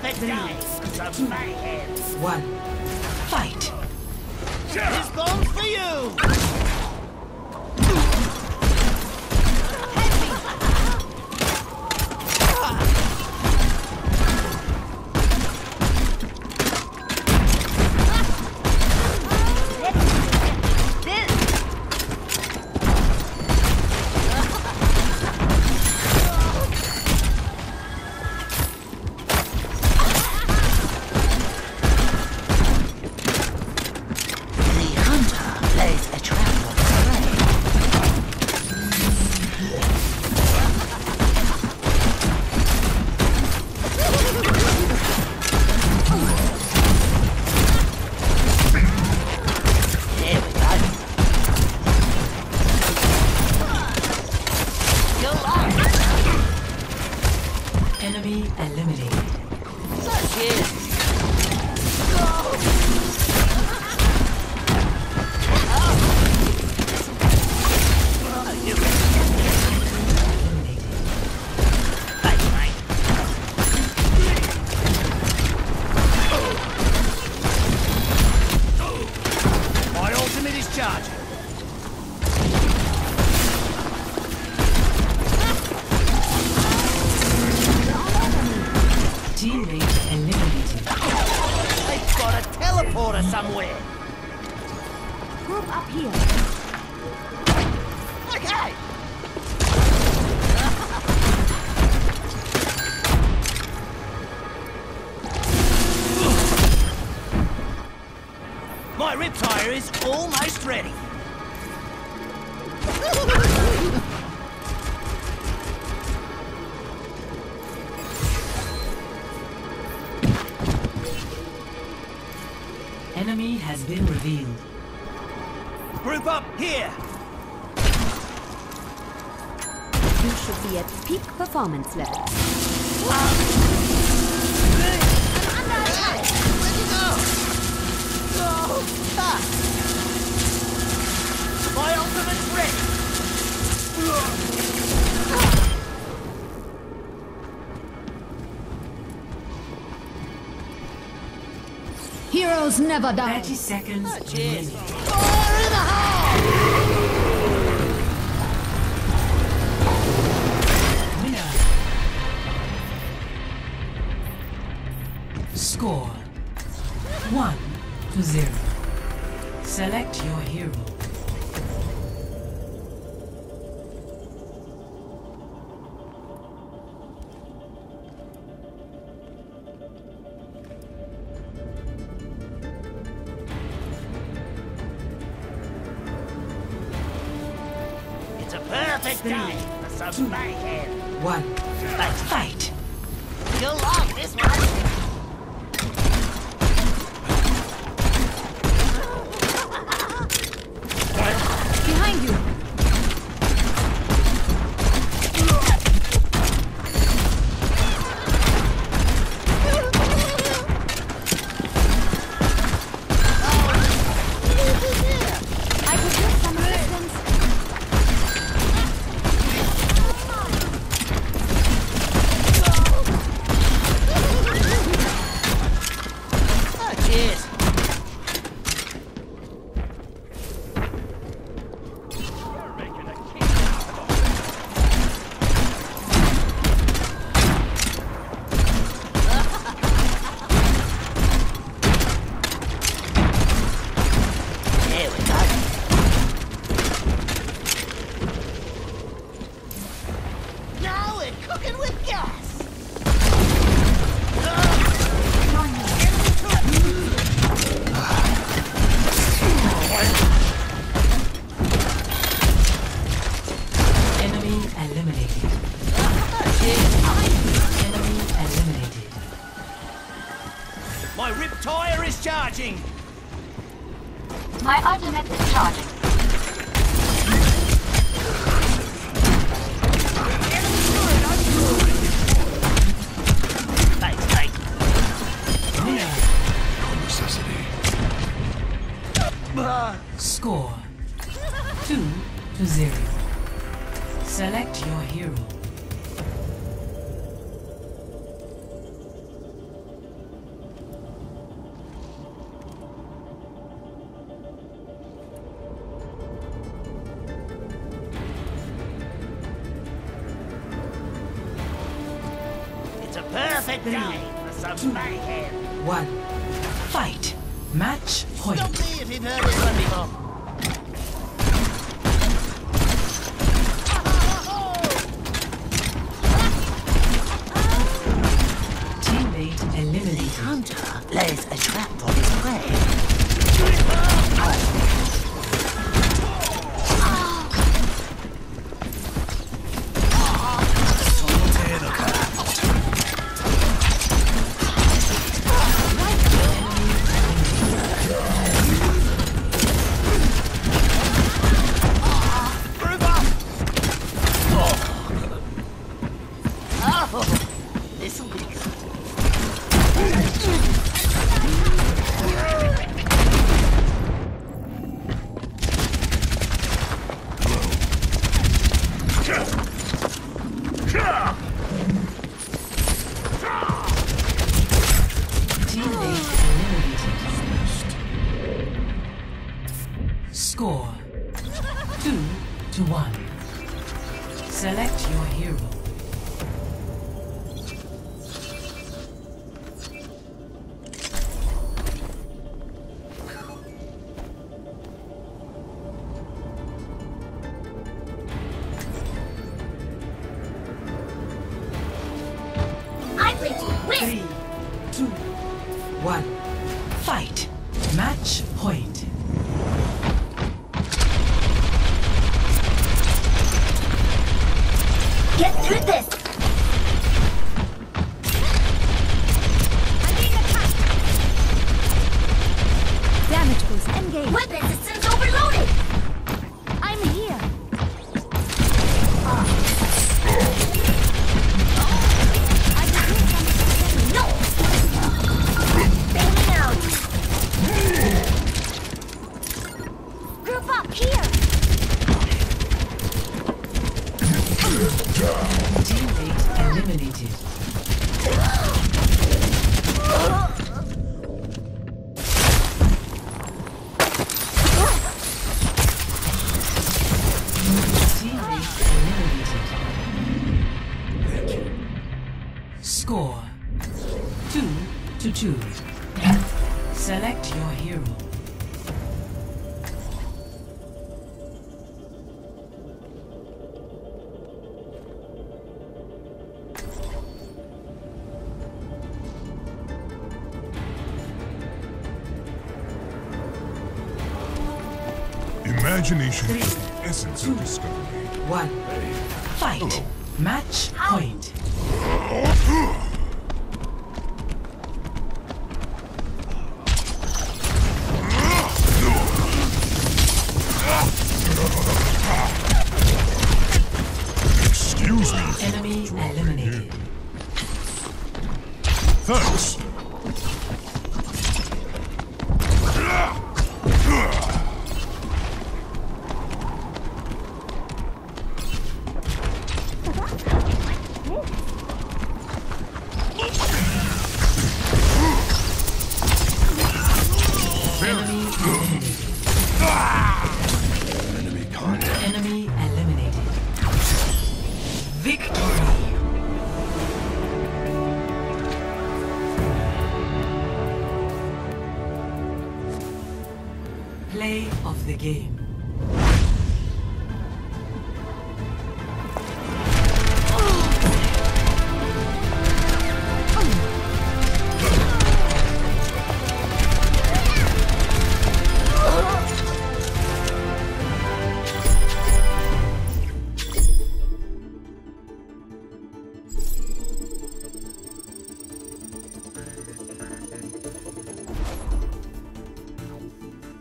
perfect day for some mayhem. One. Fight. This bomb's for you! Charging. Teammate eliminated. They've got a teleporter somewhere. Group up here. Okay. My RIP-Tire is almost ready. Enemy has been revealed. Group up here. You should be at peak performance level. My Heroes never die. 30 seconds. Oh, Cheers. Fire in the hole! Winner. Score. One to zero. Select your hero. Some mayhem. One. Let's Fight. You'll like this one. Behind you. Oh, tire charging. My ultimate is charging. Perfect day for some mayhem. One. Fight. Match point. Stop me if you've heard this one before. Teammate eliminated. Hunter lays a trap for his prey. do this! Eliminated. Score. Two to two. Select your hero. Imagination is the essence of discovery. One. Fight. Match point. Excuse me. Enemy eliminated. Thanks. Play of the game.